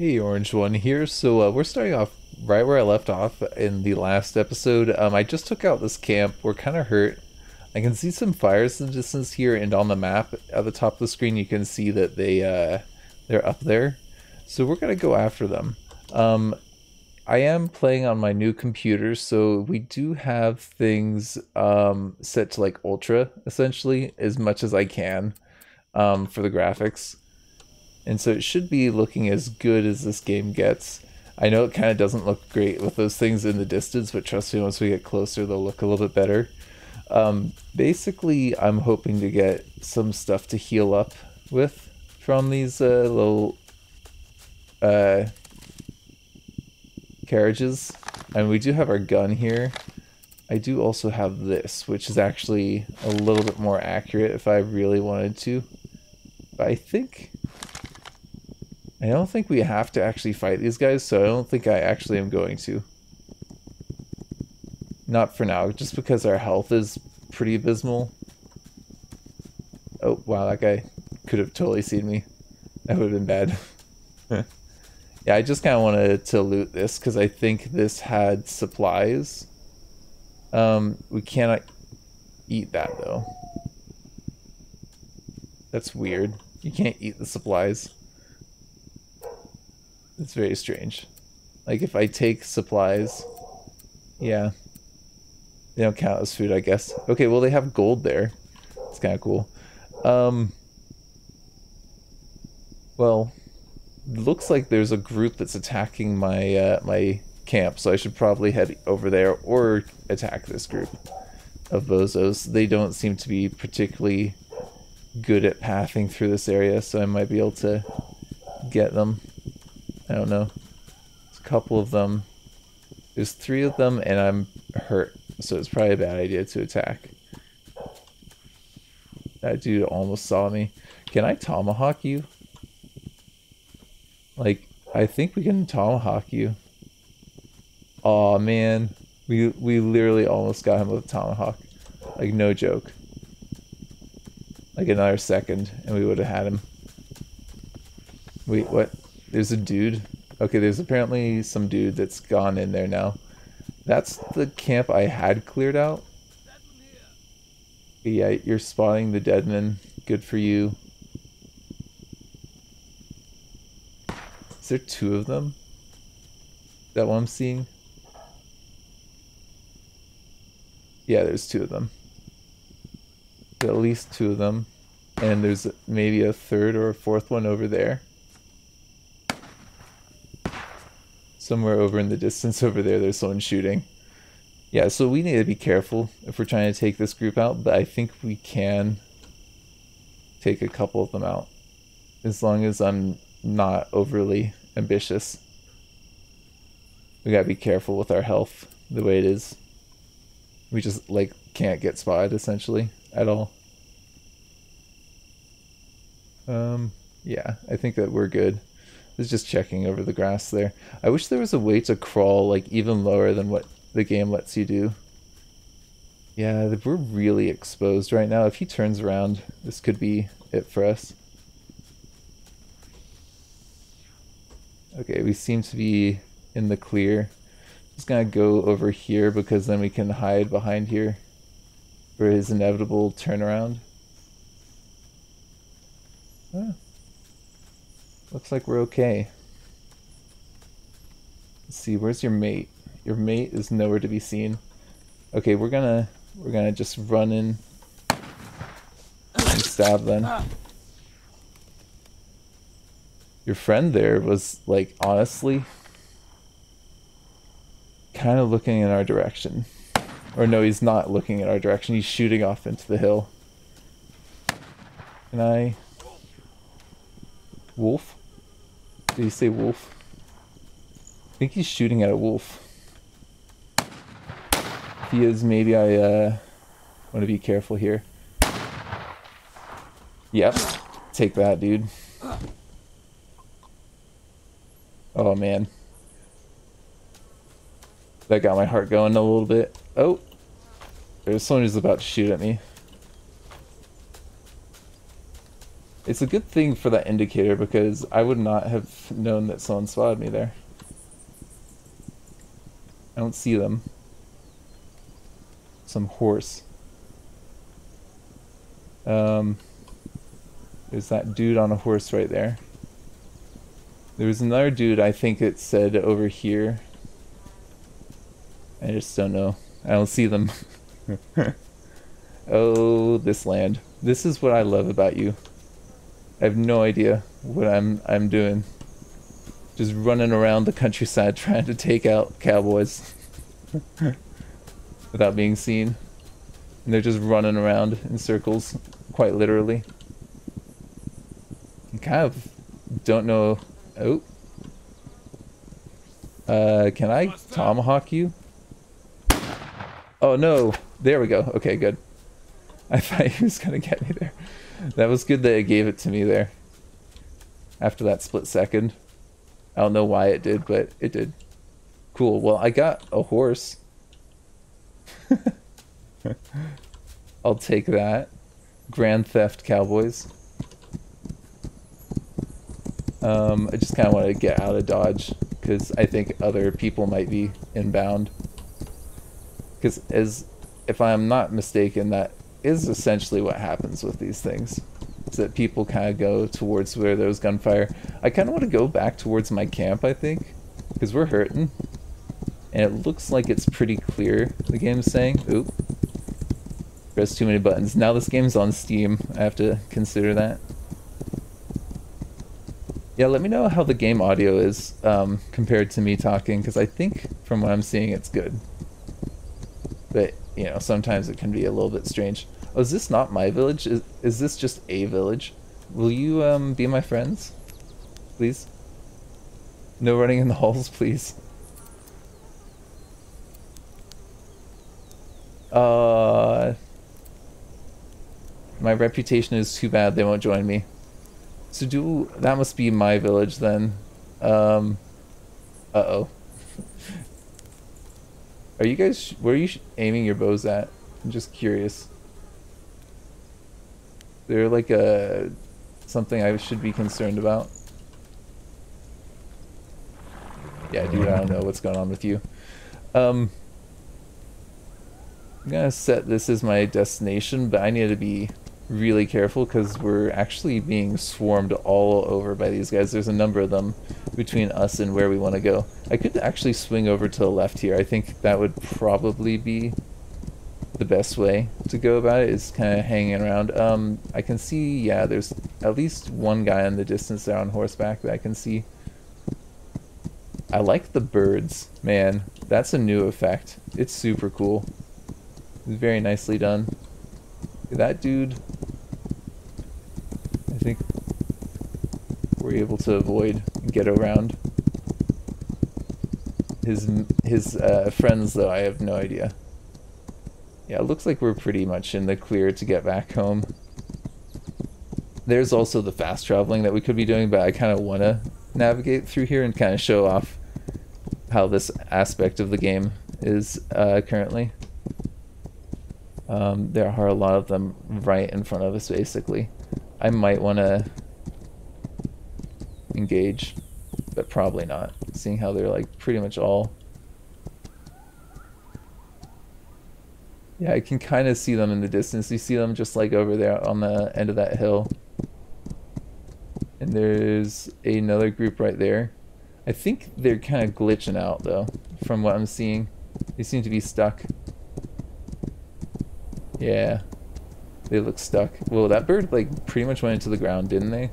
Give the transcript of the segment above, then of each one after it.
Hey, Orange One here. So uh, we're starting off right where I left off in the last episode. Um, I just took out this camp. We're kind of hurt. I can see some fires in the distance here, and on the map at the top of the screen, you can see that they uh, they're up there. So we're gonna go after them. Um, I am playing on my new computer, so we do have things um, set to like ultra essentially as much as I can um, for the graphics and so it should be looking as good as this game gets. I know it kind of doesn't look great with those things in the distance, but trust me, once we get closer, they'll look a little bit better. Um, basically, I'm hoping to get some stuff to heal up with from these uh, little uh, carriages. And we do have our gun here. I do also have this, which is actually a little bit more accurate if I really wanted to. But I think I don't think we have to actually fight these guys, so I don't think I actually am going to. Not for now, just because our health is pretty abysmal. Oh, wow, that guy could have totally seen me. That would have been bad. yeah, I just kind of wanted to loot this because I think this had supplies. Um, we cannot eat that, though. That's weird. You can't eat the supplies. It's very strange. Like if I take supplies, yeah, they don't count as food, I guess. Okay, well they have gold there. It's kind of cool. Um, well, looks like there's a group that's attacking my uh, my camp, so I should probably head over there or attack this group of bozos. They don't seem to be particularly good at pathing through this area, so I might be able to get them. I don't know. There's a couple of them. There's three of them, and I'm hurt, so it's probably a bad idea to attack. That dude almost saw me. Can I tomahawk you? Like, I think we can tomahawk you. oh, man. We, we literally almost got him with a tomahawk. Like, no joke. Like, another second, and we would have had him. Wait, what? There's a dude. Okay, there's apparently some dude that's gone in there now. That's the camp I had cleared out. Yeah, you're spotting the deadman. Good for you. Is there two of them? Is that what I'm seeing? Yeah, there's two of them. At least two of them. And there's maybe a third or a fourth one over there. Somewhere over in the distance over there, there's someone shooting. Yeah, so we need to be careful if we're trying to take this group out, but I think we can take a couple of them out. As long as I'm not overly ambitious. We gotta be careful with our health the way it is. We just, like, can't get spotted, essentially, at all. Um, yeah, I think that we're good was just checking over the grass there. I wish there was a way to crawl like even lower than what the game lets you do. Yeah, we're really exposed right now. If he turns around, this could be it for us. Okay, we seem to be in the clear. Just gonna go over here because then we can hide behind here for his inevitable turnaround. Ah. Looks like we're okay. Let's see, where's your mate? Your mate is nowhere to be seen. Okay, we're gonna we're gonna just run in and stab them. Your friend there was like honestly kind of looking in our direction. Or no, he's not looking in our direction. He's shooting off into the hill. Can I Wolf? Did he say wolf? I think he's shooting at a wolf. If he is, maybe I uh, want to be careful here. Yep. Take that, dude. Oh, man. That got my heart going a little bit. Oh. There's someone who's about to shoot at me. It's a good thing for that indicator because I would not have known that someone spotted me there. I don't see them. Some horse. Um, there's that dude on a horse right there. There was another dude, I think it said over here. I just don't know. I don't see them. oh, this land. This is what I love about you. I have no idea what I'm I'm doing. Just running around the countryside trying to take out cowboys without being seen. And they're just running around in circles, quite literally. I kind of don't know. Oh. Uh, can I tomahawk you? Oh no, there we go. Okay, good. I thought he was gonna get me there. That was good that it gave it to me there. After that split second. I don't know why it did, but it did. Cool. Well, I got a horse. I'll take that. Grand Theft Cowboys. Um, I just kind of want to get out of Dodge because I think other people might be inbound. Because as if I'm not mistaken, that is essentially what happens with these things. Is that people kind of go towards where there's gunfire. I kind of want to go back towards my camp, I think, because we're hurting. And it looks like it's pretty clear, the game's saying. Oop. Press too many buttons. Now this game's on Steam. I have to consider that. Yeah, let me know how the game audio is um, compared to me talking, because I think from what I'm seeing it's good. But, you know, sometimes it can be a little bit strange. Oh, is this not my village? Is, is this just a village? Will you um, be my friends? Please? No running in the halls, please. Uh, my reputation is too bad they won't join me. So do that must be my village then. Um, uh oh. Are you guys? Where are you aiming your bows at? I'm just curious. They're like a something I should be concerned about. Yeah, dude, I don't know what's going on with you. Um, I'm gonna set this as my destination, but I need to be really careful because we're actually being swarmed all over by these guys. There's a number of them between us and where we want to go. I could actually swing over to the left here. I think that would probably be the best way to go about it is kind of hanging around. Um, I can see, yeah, there's at least one guy in the distance there on horseback that I can see. I like the birds, man. That's a new effect. It's super cool. Very nicely done. That dude think we're able to avoid and get around. His his uh, friends, though, I have no idea. Yeah, it looks like we're pretty much in the clear to get back home. There's also the fast traveling that we could be doing, but I kind of want to navigate through here and kind of show off how this aspect of the game is uh, currently. Um, there are a lot of them right in front of us, basically. I might want to engage, but probably not, seeing how they're like pretty much all... Yeah, I can kind of see them in the distance. You see them just like over there on the end of that hill. And there's another group right there. I think they're kind of glitching out though, from what I'm seeing. They seem to be stuck. Yeah. They look stuck. Well, that bird, like, pretty much went into the ground, didn't they?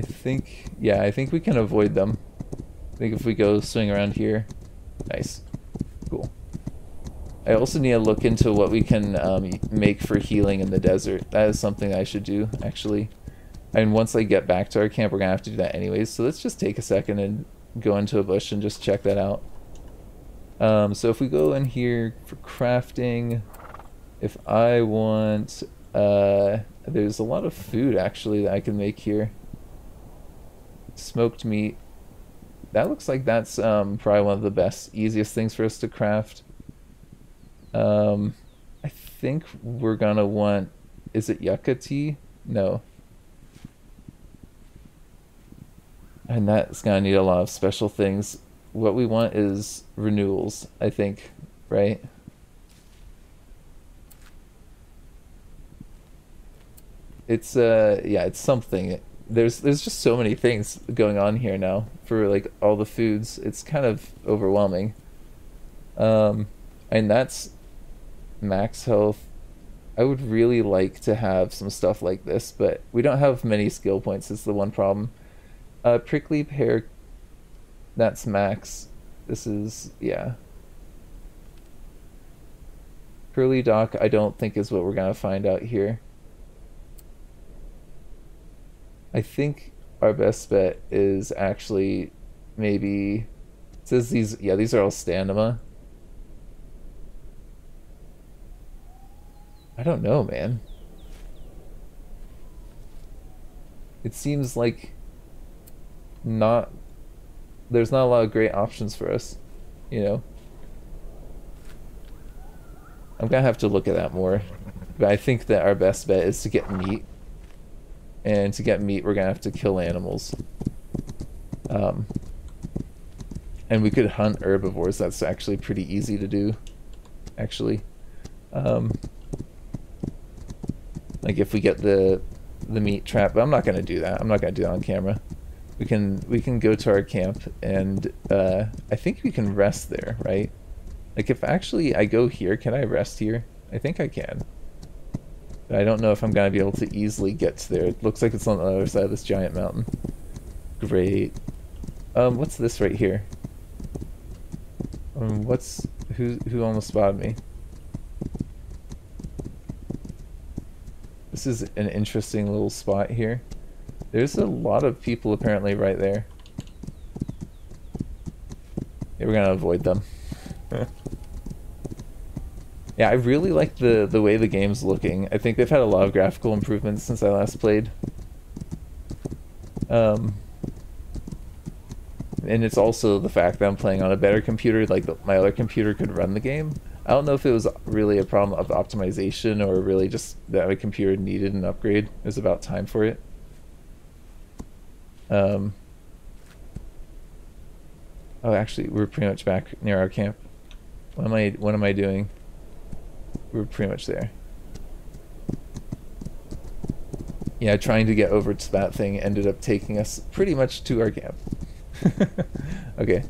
I think, yeah, I think we can avoid them. I think if we go swing around here. Nice. Cool. I also need to look into what we can um, make for healing in the desert. That is something I should do, actually. And once I get back to our camp, we're going to have to do that anyways. So let's just take a second and go into a bush and just check that out. Um, so if we go in here for crafting, if I want, uh, there's a lot of food actually that I can make here. Smoked meat. That looks like that's um, probably one of the best, easiest things for us to craft. Um, I think we're gonna want is it yucca tea? No. And that's gonna need a lot of special things. What we want is renewals, I think, right? It's uh yeah, it's something. There's there's just so many things going on here now for like all the foods. It's kind of overwhelming. Um and that's max health. I would really like to have some stuff like this, but we don't have many skill points. Is the one problem. Uh, prickly pear. That's max. This is yeah. Curly dock. I don't think is what we're gonna find out here. I think our best bet is actually maybe says these yeah these are all stamina. I don't know, man. It seems like not there's not a lot of great options for us, you know. I'm gonna have to look at that more. But I think that our best bet is to get meat and to get meat, we're gonna have to kill animals. Um, and we could hunt herbivores. That's actually pretty easy to do, actually. Um, like if we get the the meat trap, but I'm not gonna do that. I'm not gonna do that on camera. We can we can go to our camp and uh, I think we can rest there, right? Like if actually I go here, can I rest here? I think I can. I don't know if I'm going to be able to easily get to there. It looks like it's on the other side of this giant mountain. Great. Um, what's this right here? Um, what's... Who, who almost spotted me? This is an interesting little spot here. There's a lot of people apparently right there. Yeah, we're gonna avoid them. Yeah, I really like the, the way the game's looking. I think they've had a lot of graphical improvements since I last played. Um, and it's also the fact that I'm playing on a better computer, like my other computer could run the game. I don't know if it was really a problem of optimization or really just that my computer needed an upgrade. It was about time for it. Um, oh, actually, we're pretty much back near our camp. What am I? What am I doing? We're pretty much there. Yeah, trying to get over to that thing ended up taking us pretty much to our camp. okay.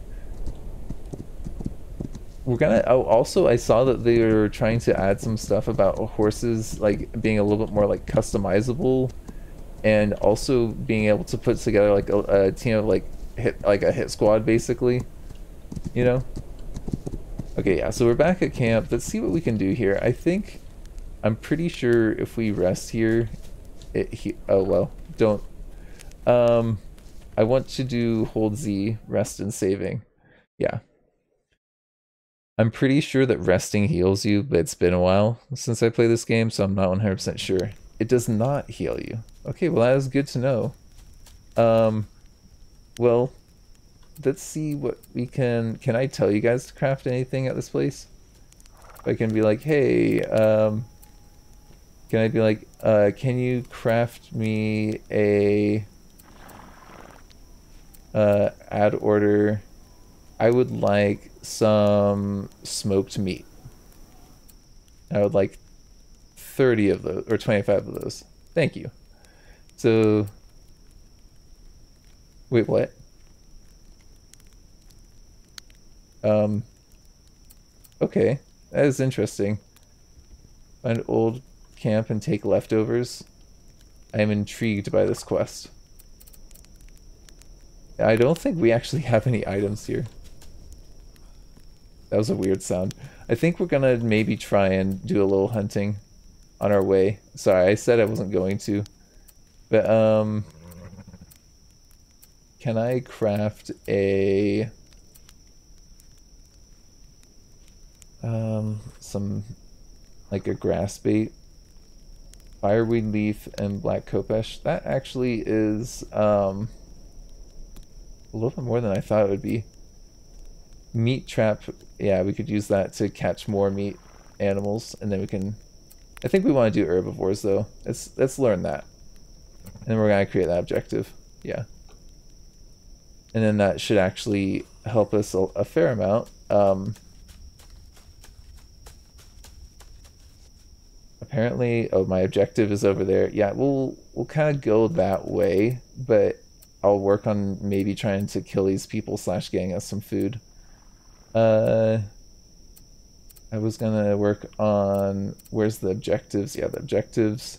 We're gonna. Oh, also, I saw that they were trying to add some stuff about horses, like being a little bit more like customizable, and also being able to put together like a, a team of like hit like a hit squad, basically. You know. Okay, yeah, so we're back at camp. Let's see what we can do here. I think, I'm pretty sure if we rest here, it, he, oh well, don't, um, I want to do hold Z, rest and saving. Yeah. I'm pretty sure that resting heals you, but it's been a while since I played this game, so I'm not 100% sure. It does not heal you. Okay, well that is good to know. Um, well, let's see what we can... Can I tell you guys to craft anything at this place? I can be like, hey, um... Can I be like, uh, can you craft me a... Uh, add order... I would like some smoked meat. I would like 30 of those, or 25 of those. Thank you. So... Wait, what? Um, okay, that is interesting. Find old camp and take leftovers. I am intrigued by this quest. I don't think we actually have any items here. That was a weird sound. I think we're gonna maybe try and do a little hunting on our way. Sorry, I said I wasn't going to. But, um... Can I craft a... Um, some, like a grass bait, fireweed leaf, and black cohosh. That actually is um, a little bit more than I thought it would be. Meat trap, yeah, we could use that to catch more meat animals, and then we can I think we want to do herbivores though. Let's let's learn that. And then we're gonna create that objective. Yeah. And then that should actually help us a, a fair amount. Um, apparently, oh, my objective is over there. Yeah, we'll we'll kind of go that way, but I'll work on maybe trying to kill these people slash getting us some food. Uh, I was gonna work on where's the objectives? Yeah, the objectives.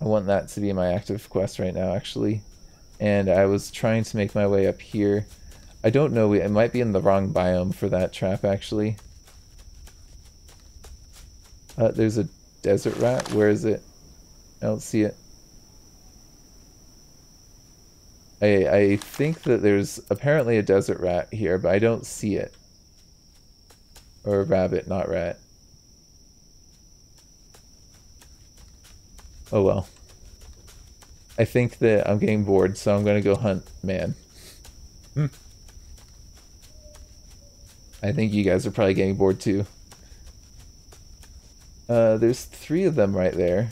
I want that to be my active quest right now, actually. And I was trying to make my way up here. I don't know, it might be in the wrong biome for that trap, actually. Uh, there's a desert rat. Where is it? I don't see it. I, I think that there's apparently a desert rat here, but I don't see it. Or a rabbit, not rat. Oh well. I think that I'm getting bored, so I'm gonna go hunt man. Hmm. I think you guys are probably getting bored too. Uh, there's three of them right there.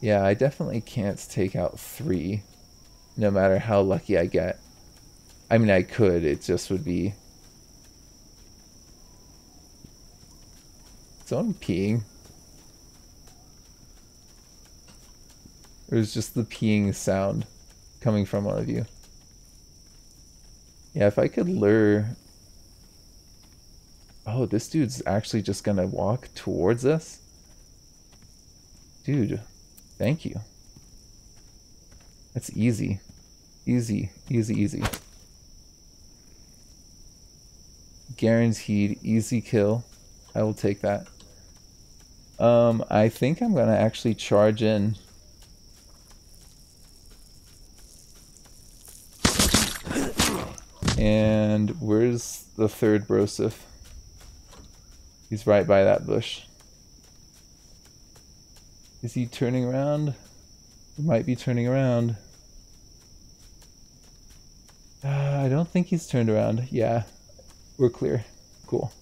Yeah, I definitely can't take out three, no matter how lucky I get. I mean, I could, it just would be... Someone peeing? It was just the peeing sound coming from one of you. Yeah, if I could lure... Oh, this dude's actually just gonna walk towards us? Dude, thank you. That's easy. Easy, easy, easy. Guaranteed easy kill. I will take that. Um, I think I'm gonna actually charge in And where's the third Broseph? He's right by that bush. Is he turning around? He might be turning around. Uh, I don't think he's turned around. Yeah, we're clear. Cool.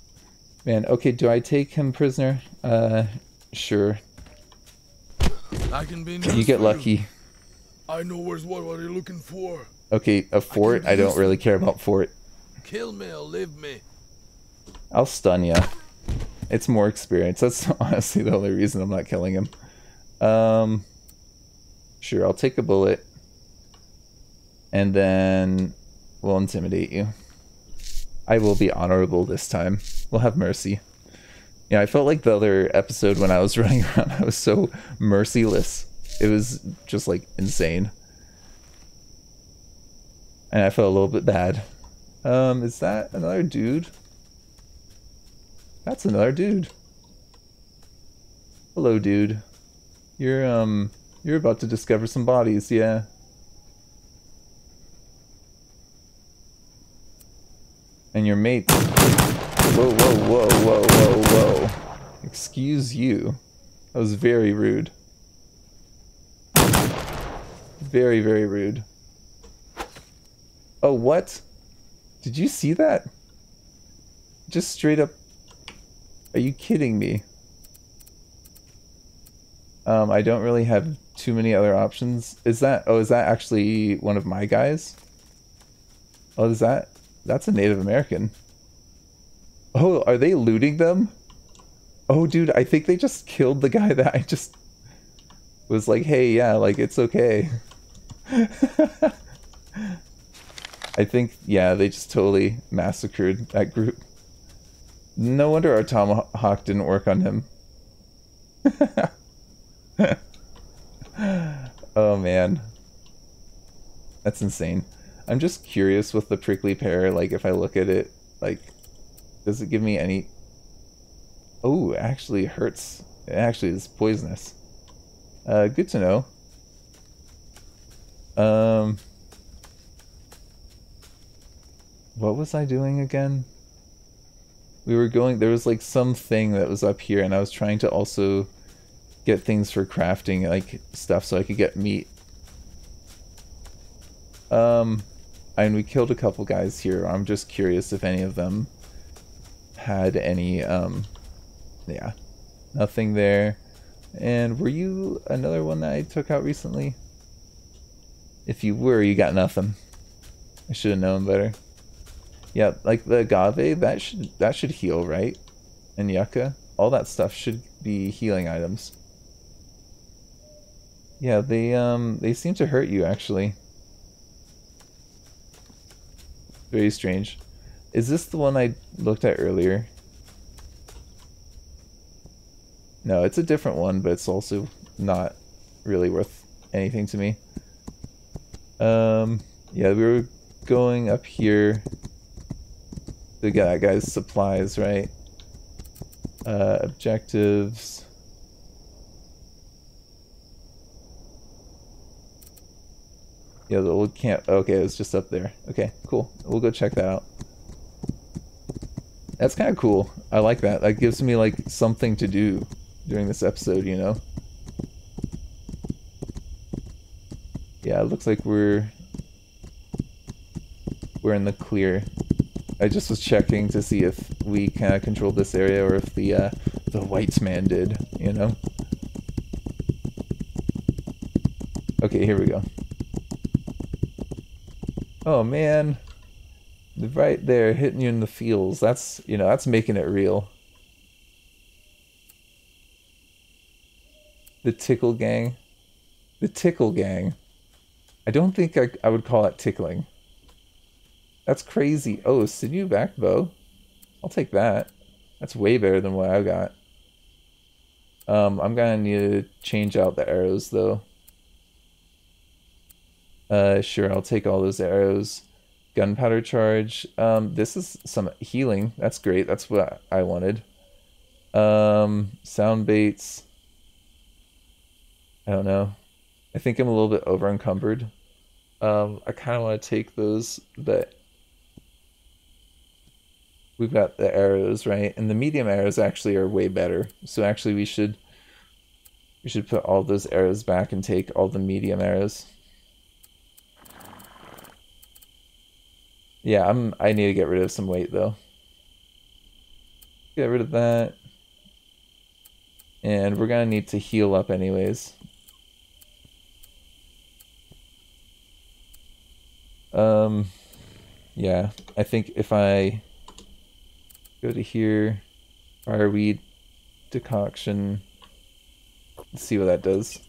Man, okay, do I take him prisoner? Uh, sure. I can be you get lucky. I know where's what. What are you looking for? Okay, a fort. I, I don't really care about fort. Kill me or leave me. I'll stun you. It's more experience. That's honestly the only reason I'm not killing him. Um, sure, I'll take a bullet. And then we'll intimidate you. I will be honorable this time. We'll have mercy. Yeah, I felt like the other episode when I was running around, I was so merciless. It was just like insane. And I felt a little bit bad. Um, is that another dude? That's another dude. Hello, dude. You're, um, you're about to discover some bodies, yeah. And your mate... Whoa, whoa, whoa, whoa, whoa, whoa. Excuse you. That was very rude. Very, very rude. Oh, what? Did you see that? Just straight up... Are you kidding me? Um, I don't really have too many other options. Is that... Oh, is that actually one of my guys? Oh, is that... That's a Native American. Oh, are they looting them? Oh, dude, I think they just killed the guy that I just... Was like, hey, yeah, like, it's okay. I think, yeah, they just totally massacred that group. No wonder our tomahawk didn't work on him. oh man. That's insane. I'm just curious with the prickly pear, like if I look at it, like, does it give me any... Oh, it actually hurts. It actually is poisonous. Uh, good to know. Um... What was I doing again? We were going, there was like something that was up here and I was trying to also get things for crafting, like stuff so I could get meat. Um, and we killed a couple guys here. I'm just curious if any of them had any, um, yeah, nothing there. And were you another one that I took out recently? If you were, you got nothing. I should have known better. Yeah, like the agave, that should that should heal, right? And yucca, all that stuff should be healing items. Yeah, they um they seem to hurt you actually. Very strange. Is this the one I looked at earlier? No, it's a different one, but it's also not really worth anything to me. Um, yeah, we were going up here get that guy's supplies, right? Uh, objectives. Yeah, the old camp. Okay, it was just up there. Okay, cool. We'll go check that out. That's kind of cool. I like that. That gives me like something to do during this episode, you know? Yeah, it looks like we're we're in the clear. I just was checking to see if we kind of controlled this area or if the uh, the white man did, you know? Okay, here we go. Oh man, right there, hitting you in the feels. That's you know that's making it real. The tickle gang, the tickle gang. I don't think I, I would call it tickling. That's crazy. Oh, sinew back bow. I'll take that. That's way better than what I got. Um, I'm gonna need to change out the arrows though. Uh, sure, I'll take all those arrows. Gunpowder charge. Um, this is some healing. That's great. That's what I wanted. Um, sound baits. I don't know. I think I'm a little bit over encumbered. Um, I kind of want to take those, but we've got the arrows, right? And the medium arrows actually are way better. So actually, we should we should put all those arrows back and take all the medium arrows. Yeah, I'm I need to get rid of some weight though. Get rid of that. And we're gonna need to heal up anyways. Um yeah, I think if I go to here, fireweed decoction, Let's see what that does.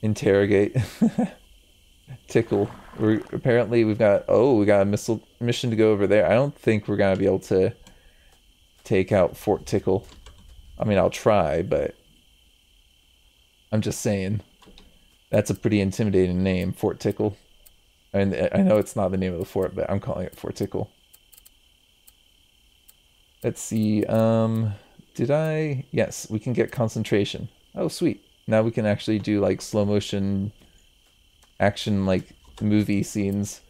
Interrogate. tickle. We're apparently we've got oh we got a missile mission to go over there. I don't think we're gonna be able to take out Fort Tickle. I mean I'll try, but I'm just saying that's a pretty intimidating name, Fort Tickle. And I know it's not the name of the fort, but I'm calling it Fort Tickle. Let's see. Um, did I? Yes, we can get concentration. Oh, sweet. Now we can actually do like slow motion action like movie scenes.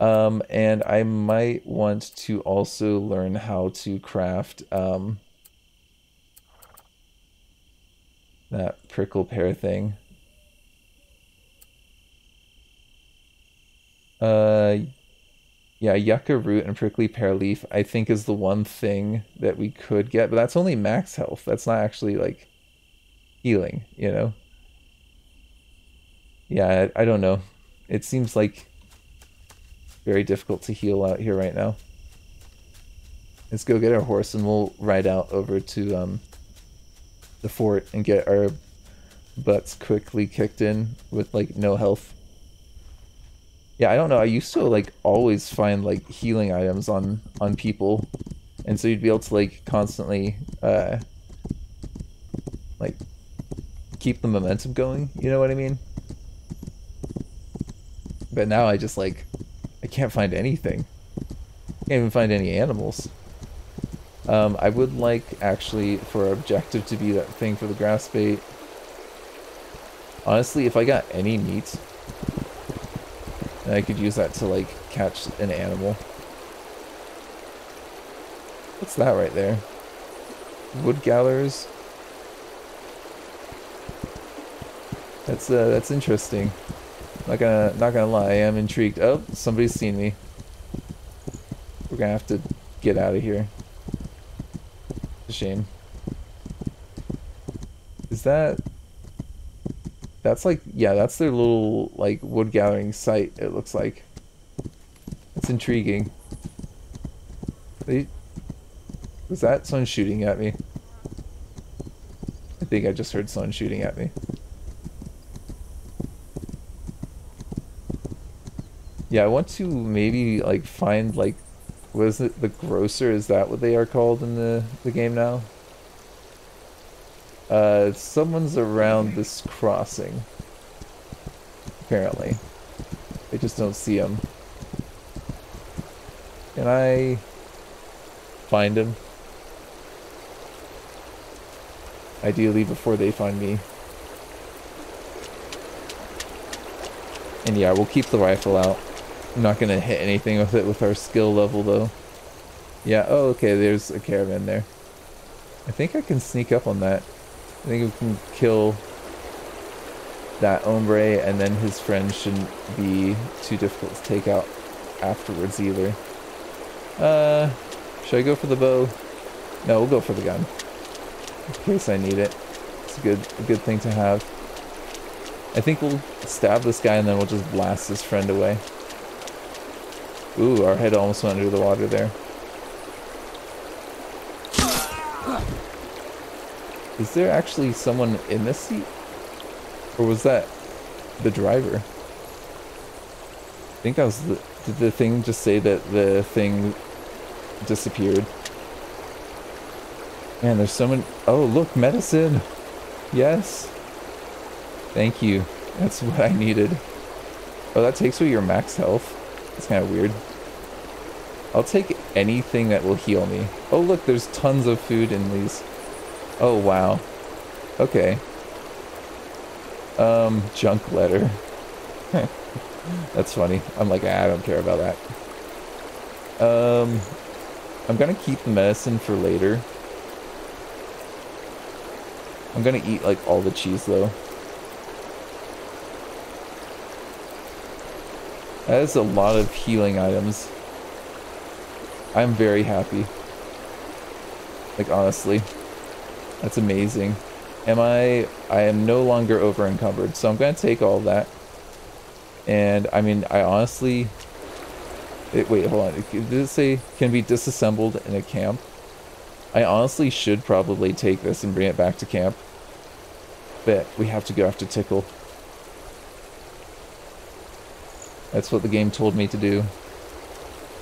Um, and I might want to also learn how to craft um, that prickle pear thing. Uh, yeah, yucca root and prickly pear leaf, I think is the one thing that we could get, but that's only max health. That's not actually like healing, you know? yeah, I, I don't know. It seems like very difficult to heal out here right now. Let's go get our horse and we'll ride out over to um, the fort and get our butts quickly kicked in with like no health. Yeah, I don't know. I used to like always find like healing items on on people, and so you'd be able to like constantly uh, like keep the momentum going. You know what I mean? But now I just like I can't find anything. Can't even find any animals. Um, I would like actually for our objective to be that thing for the grass bait. Honestly, if I got any meat, I could use that to like catch an animal. What's that right there? Wood gatherers. That's uh, that's interesting. Not gonna, not gonna lie, I am intrigued. Oh, somebody's seen me. We're gonna have to get out of here. It's a shame. Is that... That's like, yeah, that's their little, like, wood gathering site, it looks like. It's intriguing. They... Was that someone shooting at me? I think I just heard someone shooting at me. Yeah, I want to maybe like find like what is it the grocer is that what they are called in the the game now? Uh someone's around this crossing. Apparently. I just don't see him. Can I find him? Ideally before they find me. And yeah, we'll keep the rifle out. I'm not gonna hit anything with it with our skill level though. Yeah, oh okay, there's a caravan there. I think I can sneak up on that. I think we can kill that hombre and then his friend shouldn't be too difficult to take out afterwards either. Uh, should I go for the bow? No, we'll go for the gun. In case I need it. It's a good, a good thing to have. I think we'll stab this guy and then we'll just blast his friend away. Ooh, our head almost went under the water there. Is there actually someone in this seat? Or was that the driver? I think I was the... Did the thing just say that the thing disappeared? Man, there's so many. Oh, look, medicine! Yes! Thank you. That's what I needed. Oh, that takes away your max health. It's kind of weird. I'll take anything that will heal me. Oh look, there's tons of food in these. Oh wow. Okay. Um, junk letter. That's funny. I'm like, ah, I don't care about that. Um, I'm gonna keep the medicine for later. I'm gonna eat like all the cheese though. That is a lot of healing items. I'm very happy. Like, honestly. That's amazing. Am I... I am no longer over encumbered, so I'm going to take all that. And, I mean, I honestly... It, wait, hold on. Did it say can be disassembled in a camp? I honestly should probably take this and bring it back to camp. But we have to go after Tickle. That's what the game told me to do.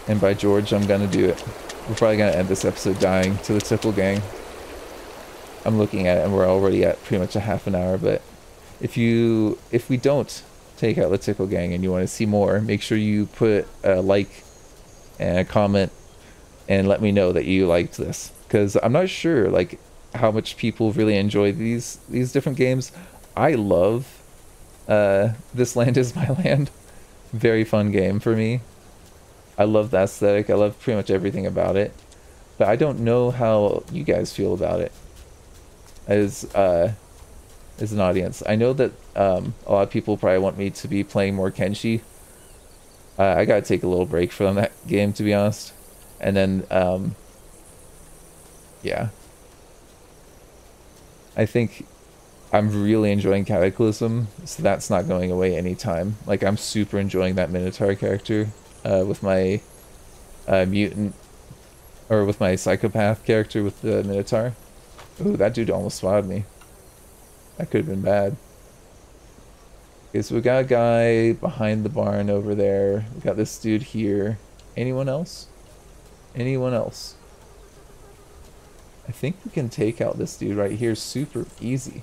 And by George, I'm gonna do it. We're probably gonna end this episode dying to the Tickle Gang. I'm looking at it and we're already at pretty much a half an hour, but if you if we don't take out the Tickle Gang and you want to see more, make sure you put a like and a comment and let me know that you liked this. Because I'm not sure like how much people really enjoy these these different games. I love uh, This Land Is My Land very fun game for me. I love the aesthetic. I love pretty much everything about it. But I don't know how you guys feel about it as uh, as an audience. I know that um, a lot of people probably want me to be playing more Kenshi. Uh, I gotta take a little break from that game to be honest, and then um, yeah, I think I'm really enjoying Cataclysm, so that's not going away anytime. Like, I'm super enjoying that Minotaur character uh, with my uh, mutant, or with my psychopath character with the Minotaur. Ooh, that dude almost spotted me. That could have been bad. Okay, so we got a guy behind the barn over there. We got this dude here. Anyone else? Anyone else? I think we can take out this dude right here super easy.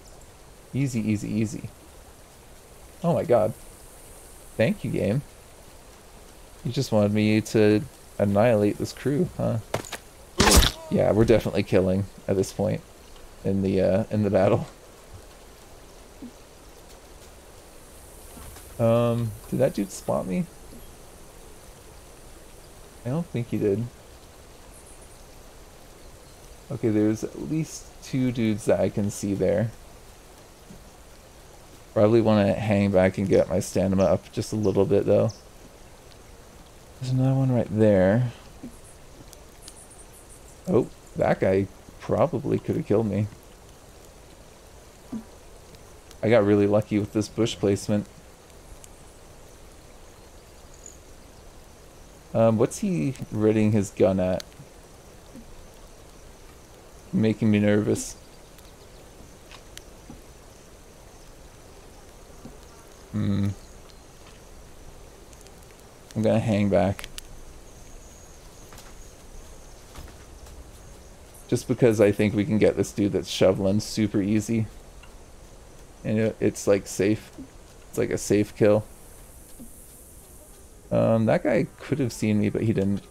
Easy, easy, easy. Oh my god. Thank you, game. You just wanted me to annihilate this crew, huh? Yeah, we're definitely killing at this point in the uh, in the battle. Um, did that dude spot me? I don't think he did. Okay, there's at least two dudes that I can see there. Probably want to hang back and get my stamina up just a little bit though. There's another one right there. Oh, that guy probably could have killed me. I got really lucky with this bush placement. Um, what's he readying his gun at? Making me nervous. Hmm. I'm gonna hang back. Just because I think we can get this dude that's shoveling super easy. And it, it's like safe. It's like a safe kill. Um, that guy could have seen me, but he didn't.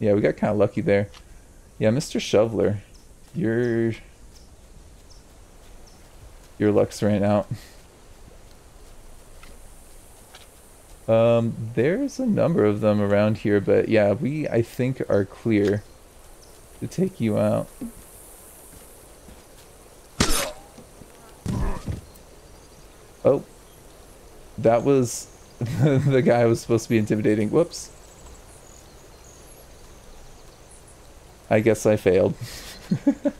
Yeah, we got kind of lucky there. Yeah, Mr. Shoveler, your your luck's ran out. Um, there's a number of them around here, but yeah, we I think are clear to take you out. Oh, that was the guy was supposed to be intimidating. Whoops. I guess I failed.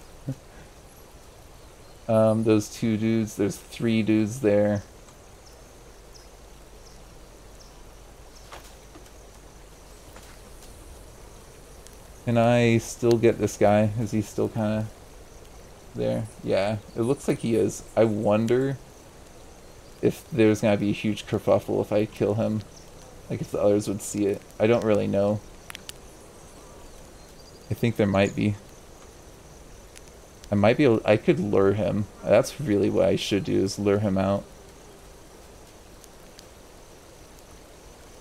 um, those two dudes, there's three dudes there. Can I still get this guy? Is he still kind of there? Yeah, it looks like he is. I wonder if there's gonna be a huge kerfuffle if I kill him. Like if the others would see it. I don't really know. I think there might be. I might be able, I could lure him. That's really what I should do is lure him out.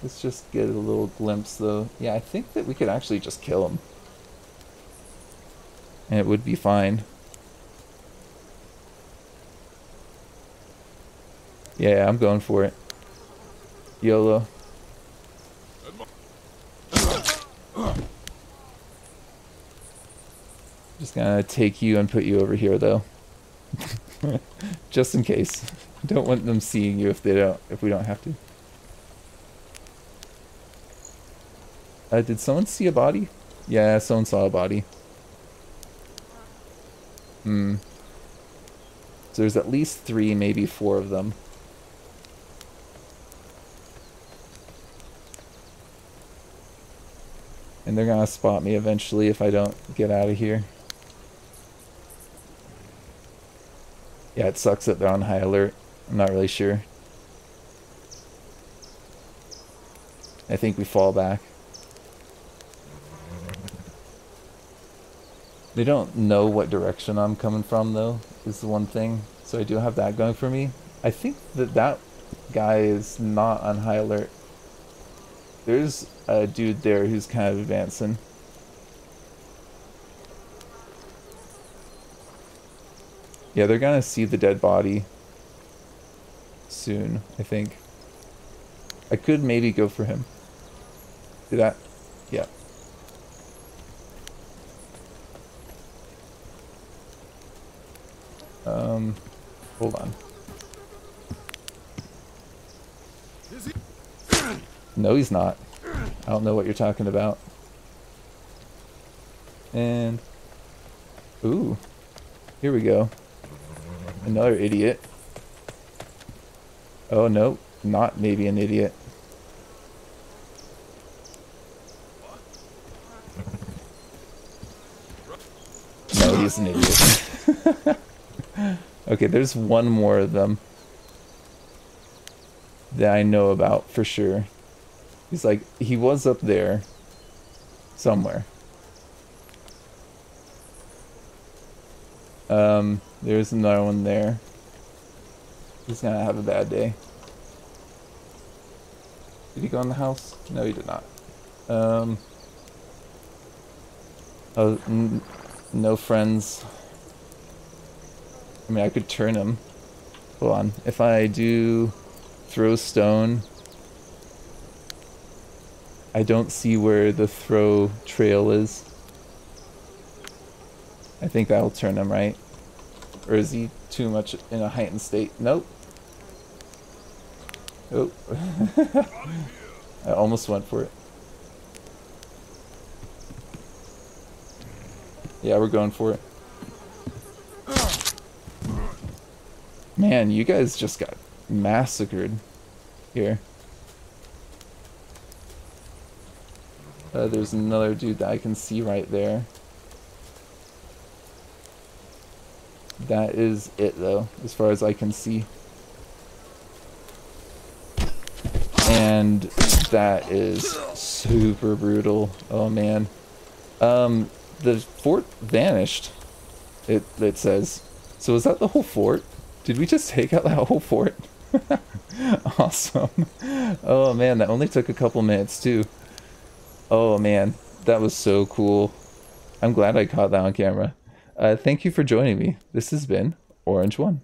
Let's just get a little glimpse though. Yeah, I think that we could actually just kill him. And it would be fine. Yeah, I'm going for it. YOLO. Just gonna take you and put you over here though. Just in case. Don't want them seeing you if they don't if we don't have to. Uh, did someone see a body? Yeah, someone saw a body. Hmm. So there's at least three, maybe four of them. And they're gonna spot me eventually if I don't get out of here. Yeah, it sucks that they're on high alert. I'm not really sure. I think we fall back. They don't know what direction I'm coming from, though, is the one thing. So I do have that going for me. I think that that guy is not on high alert. There's a dude there who's kind of advancing. Yeah, they're gonna see the dead body soon, I think. I could maybe go for him. Do that? Yeah. Um, hold on. No, he's not. I don't know what you're talking about. And... Ooh. Here we go. Another idiot. Oh, no. Not maybe an idiot. No, he's an idiot. okay, there's one more of them that I know about for sure. He's like, he was up there somewhere. Um, there's another one there. He's gonna have a bad day. Did he go in the house? No, he did not. Um. Oh, no friends. I mean, I could turn him. Hold on. If I do throw stone, I don't see where the throw trail is. I think that'll turn him, right? Or is he too much in a heightened state? Nope. Oh. I almost went for it. Yeah, we're going for it. Man, you guys just got massacred here. Uh, there's another dude that I can see right there. That is it though, as far as I can see. And that is super brutal. Oh man. Um, the fort vanished. It it says. So is that the whole fort? Did we just take out that whole fort? awesome. Oh man, that only took a couple minutes too. Oh man, that was so cool. I'm glad I caught that on camera. Uh, thank you for joining me. This has been Orange One.